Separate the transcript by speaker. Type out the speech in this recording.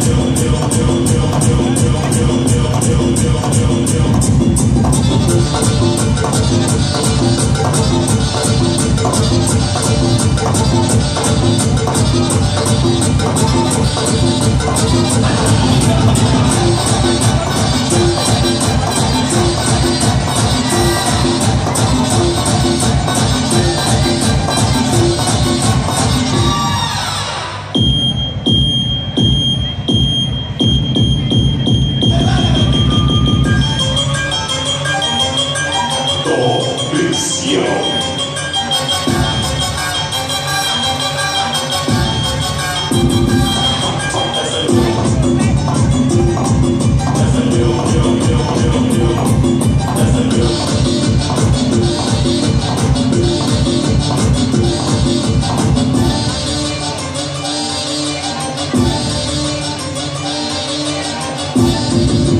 Speaker 1: do you.